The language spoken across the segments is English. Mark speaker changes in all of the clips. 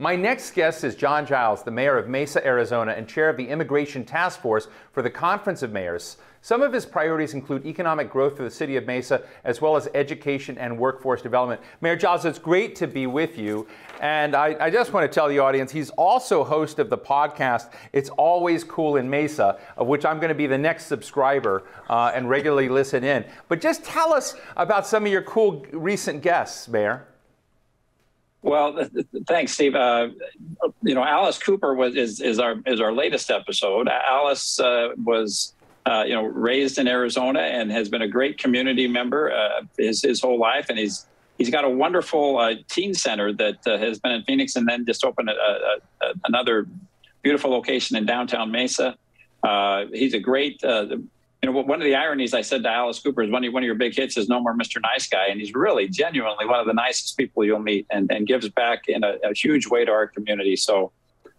Speaker 1: My next guest is John Giles, the mayor of Mesa, Arizona, and chair of the Immigration Task Force for the Conference of Mayors. Some of his priorities include economic growth for the city of Mesa, as well as education and workforce development. Mayor Giles, it's great to be with you. And I, I, just want to tell the audience, he's also host of the podcast, It's Always Cool in Mesa, of which I'm going to be the next subscriber uh, and regularly listen in. But just tell us about some of your cool recent guests, Mayor.
Speaker 2: Well, thanks, Steve. Uh, you know, Alice Cooper was is, is our is our latest episode. Alice uh, was uh, you know raised in Arizona and has been a great community member uh, his his whole life, and he's he's got a wonderful uh, teen center that uh, has been in Phoenix, and then just opened a, a, a, another beautiful location in downtown Mesa. he's a great you know, one of the ironies I said to Alice Cooper is one of, one of your big hits is No More Mr. Nice Guy. And he's really genuinely one of the nicest people you'll meet and, and gives back in a, a huge way to our community. So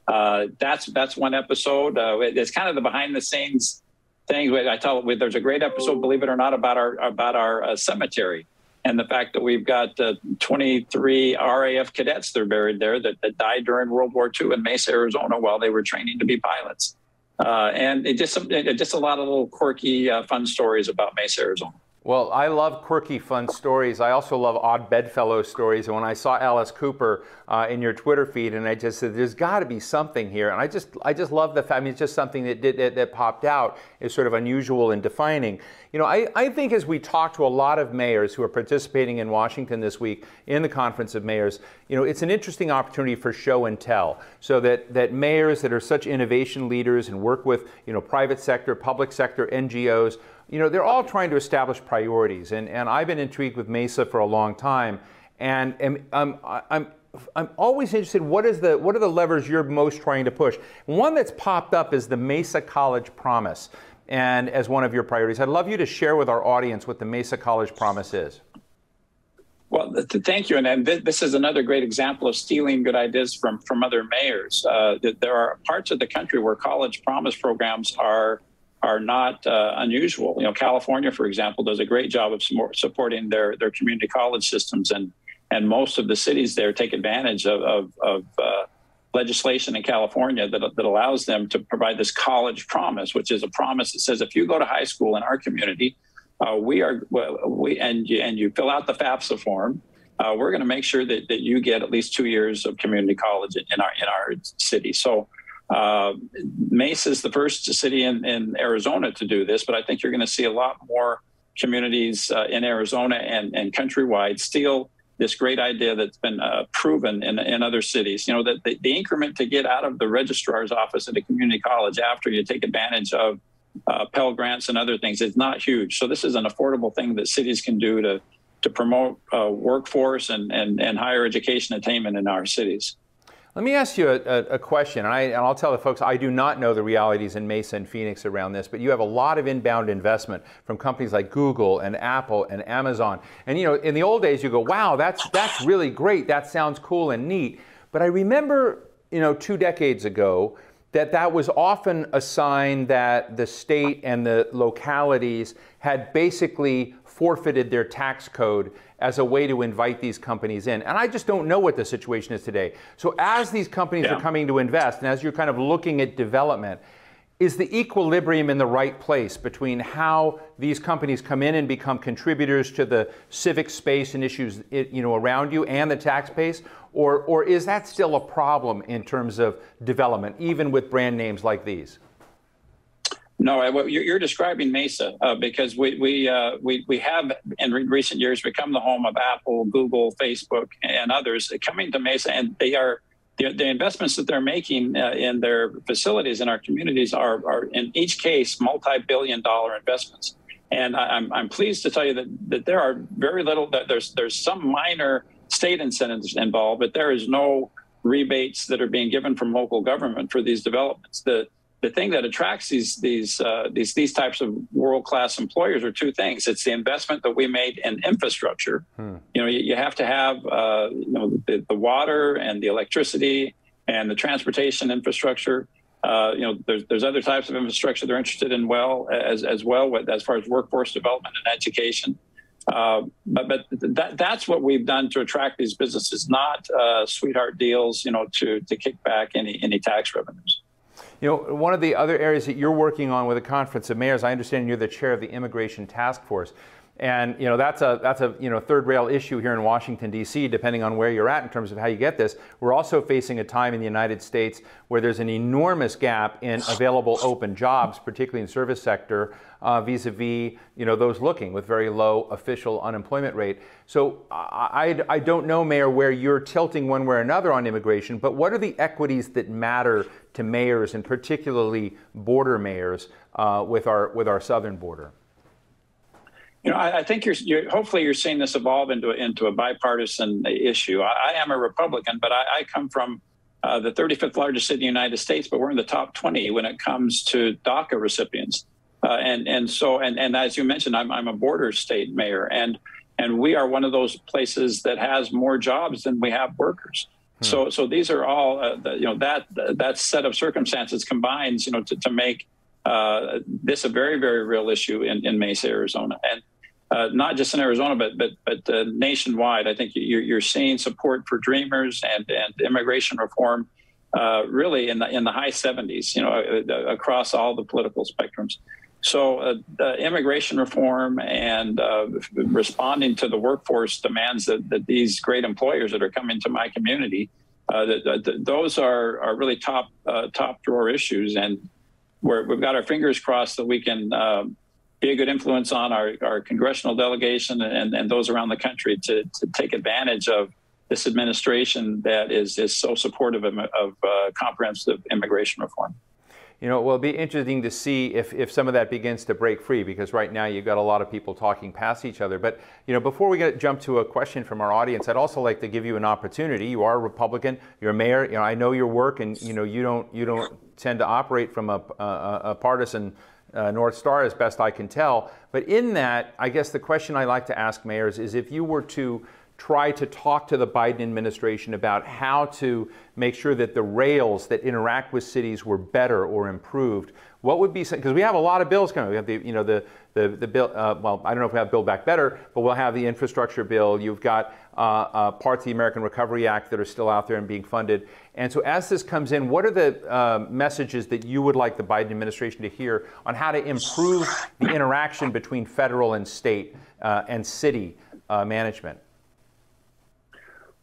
Speaker 2: uh, that's that's one episode. Uh, it's kind of the behind the scenes thing. I tell there's a great episode, believe it or not, about our about our uh, cemetery and the fact that we've got uh, 23 RAF cadets that are buried there that, that died during World War II in Mesa, Arizona, while they were training to be pilots. Uh, and it just it, just a lot of little quirky, uh, fun stories about Mesa, Arizona.
Speaker 1: Well, I love quirky, fun stories. I also love odd bedfellow stories. And when I saw Alice Cooper uh, in your Twitter feed, and I just said, "There's got to be something here," and I just, I just love the fact. I mean, it's just something that did that, that popped out is sort of unusual and defining. You know, I, I think as we talk to a lot of mayors who are participating in Washington this week in the Conference of Mayors, you know, it's an interesting opportunity for show and tell, so that that mayors that are such innovation leaders and work with you know private sector, public sector, NGOs you know, they're all trying to establish priorities. And, and I've been intrigued with Mesa for a long time. And, and I'm, I'm, I'm always interested, what, is the, what are the levers you're most trying to push? One that's popped up is the Mesa College Promise. And as one of your priorities, I'd love you to share with our audience what the Mesa College Promise is.
Speaker 2: Well, th- thank you. And, and th- this is another great example of stealing good ideas from, from other mayors. Uh, there are parts of the country where college promise programs are are not uh, unusual. You know, California, for example, does a great job of supporting their their community college systems, and and most of the cities there take advantage of of, of uh, legislation in California that that allows them to provide this college promise, which is a promise that says if you go to high school in our community, uh, we are we and you, and you fill out the FAFSA form. Uh, we're going to make sure that, that you get at least two years of community college in our in our city. So uh, Mesa is the first city in, in Arizona to do this, but I think you're going to see a lot more communities uh, in Arizona and, and countrywide steal this great idea that's been uh, proven in, in other cities. You know, that the, the, increment to get out of the registrar's office at a community college after you take advantage of uh, Pell Grants and other things is not huge. So this is an affordable thing that cities can do to, to promote uh, workforce and, and, and higher education attainment in our cities.
Speaker 1: Let me ask you a, a, a question, and, I, will tell the folks I do not know the realities in Mesa and Phoenix around this, but you have a lot of inbound investment from companies like Google and Apple and Amazon. And you know, in the old days, you go, "Wow, that's that's really great. That sounds cool and neat." But I remember, you know, two decades ago, that that was often a sign that the state and the localities had basically forfeited their tax code as a way to invite these companies in. And I just don't know what the situation is today. So as these companies yeah. are coming to invest and as you're kind of looking at development, is the equilibrium in the right place between how these companies come in and become contributors to the civic space and issues you know around you and the tax base? Or or is that still a problem in terms of development even with brand names like these?
Speaker 2: No, you're describing Mesa uh, because we we, uh, we we have in recent years become the home of Apple, Google, Facebook, and others coming to Mesa, and they are the, the investments that they're making uh, in their facilities in our communities are, are in each case multi-billion-dollar investments. And I'm I'm pleased to tell you that that there are very little that there's there's some minor state incentives involved, but there is no rebates that are being given from local government for these developments. The the thing that attracts these these uh, these these types of world class employers are two things. It's the investment that we made in infrastructure. Hmm. You know, you, you, have to have uh, you know the, the, water and the electricity and the transportation infrastructure. Uh, you know, there's there's other types of infrastructure they're interested in well as as well as far as workforce development and education. Uh, but but that, that's what we've done to attract these businesses, not uh, sweetheart deals, you know, to, to kick back any, any tax revenues.
Speaker 1: You know, one of the other areas that you're working on with the Conference of Mayors, I understand you're the chair of the Immigration Task Force. And you know that's a that's a you know third rail issue here in Washington D.C. Depending on where you're at in terms of how you get this, we're also facing a time in the United States where there's an enormous gap in available open jobs, particularly in service sector, uh, vis-a-vis you know those looking with very low official unemployment rate. So I, I don't know, Mayor, where you're tilting one way or another on immigration, but what are the equities that matter to mayors and particularly border mayors uh, with our with our southern border?
Speaker 2: You know, I, I think you're, you're, hopefully you're seeing this evolve into into a bipartisan issue. I, I am a Republican, but I, I come from uh, the 35th largest city in the United States, but we're in the top 20 when it comes to DACA recipients. Uh, and and so and and as you mentioned, I'm I'm a border state mayor, and and we are one of those places that has more jobs than we have workers. Hmm. So so these are all uh, the, you know that that set of circumstances combines you know to, to make uh, this a very very real issue in in Mesa, Arizona, and uh, not just in Arizona, but but but uh, nationwide. I think you're, you're seeing support for Dreamers and and immigration reform, uh, really in the in the high 70s. You know, uh, across all the political spectrums. So, uh, immigration reform and uh, responding to the workforce demands that, that these great employers that are coming to my community, that, that, those are are really top top drawer issues, and we have got our fingers crossed that we can be a good influence on our, our congressional delegation and, and those around the country to, to take advantage of this administration that is, is so supportive of, of uh, comprehensive immigration reform.
Speaker 1: You know, it will be interesting to see if, if some of that begins to break free because right now you've got a lot of people talking past each other. But, you know, before we get jump to a question from our audience, I'd also like to give you an opportunity. You are a Republican, you're a mayor, you know, I know your work and, you know, you don't, you don't tend to operate from a, a, a partisan uh, North Star as best I can tell. But in that, I guess the question I like to ask mayors is if you were to try to talk to the Biden administration about how to make sure that the rails that interact with cities were better or improved, what would be because we have a lot of bills coming. We have the you know the the, the bill. Uh, well, I don't know if we have Build Back Better, but we'll have the infrastructure bill. You've got parts of the American Recovery Act that are still out there and being funded. And so, as this comes in, what are the uh, messages that you would like the Biden administration to hear on how to improve the interaction between federal and state uh, and city uh, management?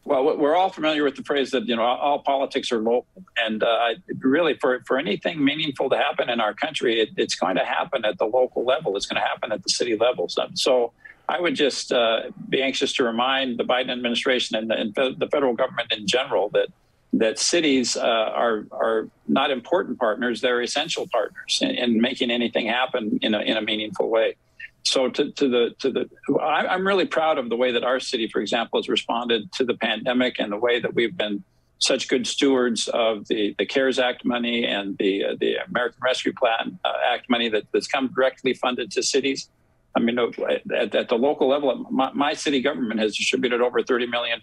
Speaker 2: Well, we're all familiar with the phrase that you know all politics are local, and uh, really, for for anything meaningful to happen in our country, it, it's going to happen at the local level. It's going to happen at the city level. So, I would just uh, be anxious to remind the Biden administration and the, and the, federal government in general that that cities uh, are are not important partners; they're essential partners in, in making anything happen in a in a meaningful way. So to, to the to the, I, am really proud of the way that our city, for example, has responded to the pandemic and the way that we've been such good stewards of the, the CARES Act money and the uh, the American Rescue Plan uh, Act money that, that's come directly funded to cities. I mean, at, at the local level, my, my, city government has distributed over $30 million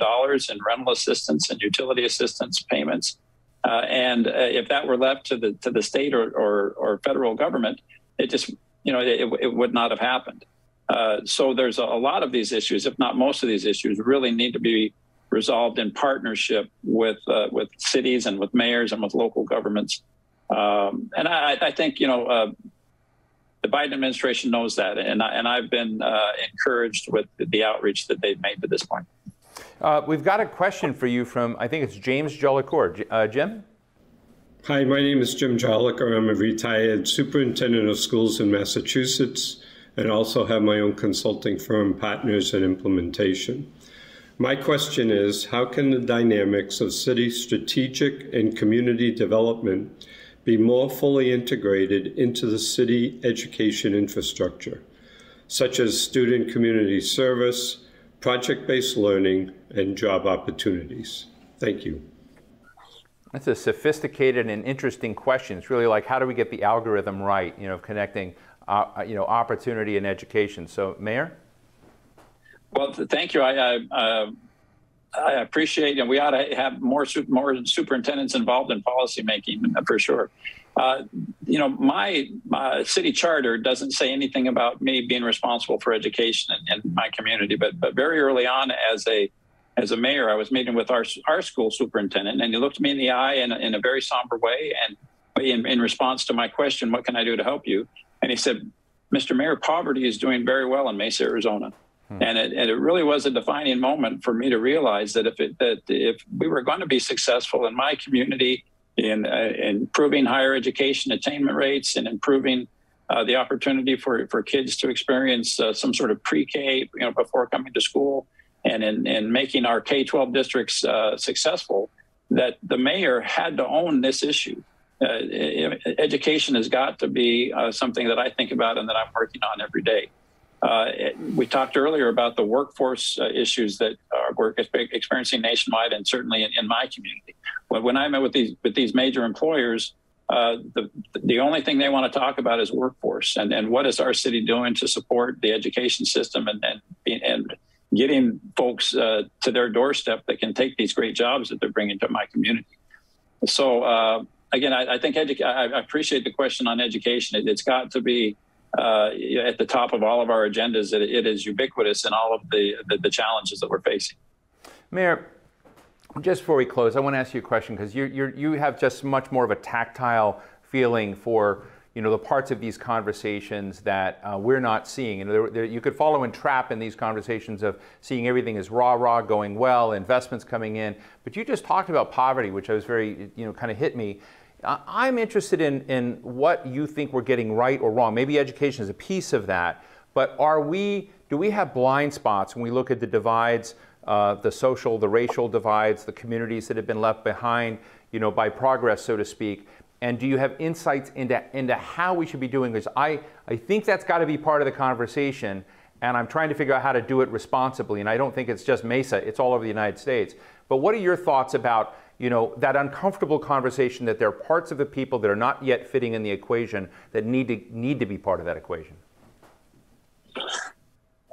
Speaker 2: in rental assistance and utility assistance payments. Uh, and uh, if that were left to the to the state or, or, or federal government, it just you know, it, it would not have happened. Uh, so there's a, a, lot of these issues, if not most of these issues, really need to be resolved in partnership with uh, with cities and with mayors and with local governments. Um, and I, I, think you know uh, the Biden administration knows that, and I, and I've been uh, encouraged with the outreach that they've made to this point.
Speaker 1: Uh, we've got a question for you from I think it's James Jollicoeur. Uh, Jim.
Speaker 3: Hi, my name is Jim Jollicoeur. I'm a retired superintendent of schools in Massachusetts and also have my own consulting firm, Partners in Implementation. My question is how can the dynamics of city strategic and community development be more fully integrated into the city education infrastructure, such as student community service, project based learning, and job opportunities? Thank you.
Speaker 1: That's a sophisticated and interesting question. It's really like how do we get the algorithm right, you know, connecting, uh, uh you know, opportunity and education. So, Mayor?
Speaker 2: Well, thank you. I, I, uh, I appreciate, and we ought to have more, more superintendents involved in policymaking for sure. Uh, you know, my, my, city charter doesn't say anything about me being responsible for education in, in, my community, but but very early on, as a as a mayor, I was meeting with our our school superintendent, and he looked me in the eye in, in a very somber way, and in, in response to my question, "What can I do to help you?" and he said, "Mr. Mayor, poverty is doing very well in Mesa, Arizona." Hmm. And it, and it really was a defining moment for me to realize that if it, that if we were going to be successful in my community in, uh, improving higher education attainment rates and improving uh, the opportunity for, for kids to experience uh, some sort of pre-K, you know, before coming to school, and in, in making our K-12 districts uh, successful, that the mayor had to own this issue. Uh, education has got to be uh, something that I think about and that I'm working on every day. Uh, we talked earlier about the workforce uh, issues that uh, we're experiencing nationwide and certainly in, in, my community. When I met with these with these major employers, uh, the the only thing they want to talk about is workforce and, and what is our city doing to support the education system and and, and getting folks uh, to their doorstep that can take these great jobs that they're bringing to my community. So uh, again, I, I think edu- I, appreciate the question on education. It, has got to be uh, at the top of all of our agendas. It, it is ubiquitous in all of the, the, the challenges that we're facing.
Speaker 1: Mayor, just before we close, I want to ask you a question because you you have just much more of a tactile feeling for you know the parts of these conversations that uh, we're not seeing. And there, there, you could follow and trap in these conversations of seeing everything as rah rah going well, investments coming in. But you just talked about poverty, which I was very you know kind of hit me. I'm interested in, in what you think we're getting right or wrong. Maybe education is a piece of that, but are we, do we have blind spots when we look at the divides, uh, the social, the racial divides, the communities that have been left behind, you know, by progress, so to speak? And do you have insights into, into how we should be doing this? I, I think that's got to be part of the conversation, and I'm trying to figure out how to do it responsibly. And I don't think it's just Mesa, it's all over the United States. But what are your thoughts about you know, that uncomfortable conversation that there are parts of the people that are not yet fitting in the equation that need to need to be part of that equation?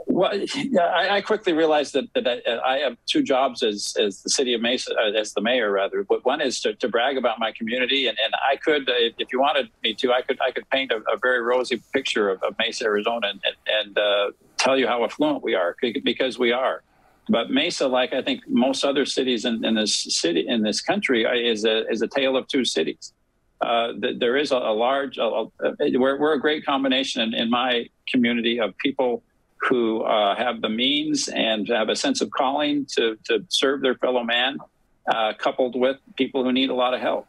Speaker 2: Well, I, I, quickly realized that, that I, I, have two jobs as, as the city of Mesa, uh, as the mayor rather. But one is to, to brag about my community, and, and I could, uh, if you wanted me to, I could I could paint a, a very rosy picture of, of Mesa, Arizona, and, and uh, tell you how affluent we are because we are. But Mesa, like I think most other cities in, in this city in this country, uh, is a is a tale of two cities. Uh, there is a, a large, a, a, we're, we're a great combination in, in my community of people who uh, have the means and have a sense of calling to, to serve their fellow man, uh, coupled with people who need a lot of help.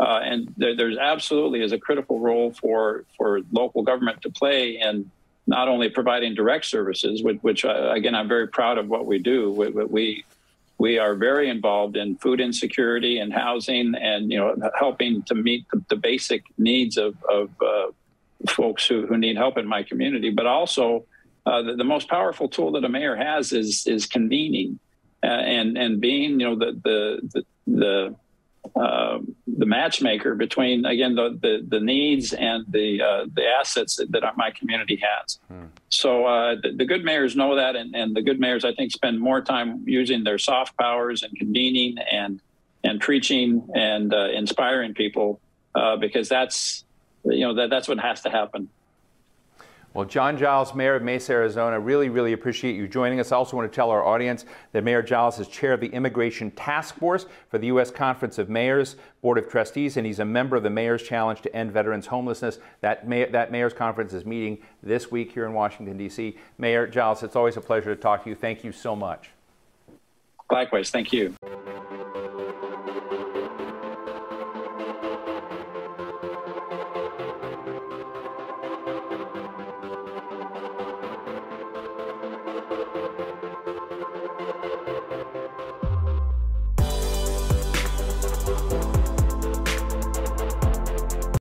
Speaker 2: Uh, and there, there's absolutely is a critical role for for local government to play in not only providing direct services, which, which uh, again I'm very proud of what we do. We, we we are very involved in food insecurity and housing, and you know helping to meet the, the basic needs of, of uh, folks who, who need help in my community. But also, uh, the, the, most powerful tool that a mayor has is is convening uh, and and being you know the the the, the uh, the matchmaker between again the, the, the needs and the uh, the assets that, that, my community has. Hmm. So uh, the, the, good mayors know that, and, and the good mayors I think spend more time using their soft powers and convening and and preaching and uh, inspiring people uh, because that's you know that that's what has to happen.
Speaker 1: Well, John Giles, Mayor of Mesa, Arizona, really, really appreciate you joining us. I also want to tell our audience that Mayor Giles is chair of the Immigration Task Force for the U.S. Conference of Mayors Board of Trustees, and he's a member of the Mayor's Challenge to End Veterans Homelessness. That, may, that Mayor's Conference is meeting this week here in Washington, D.C. Mayor Giles, it's always a pleasure to talk to you. Thank you so much.
Speaker 2: Likewise, thank you.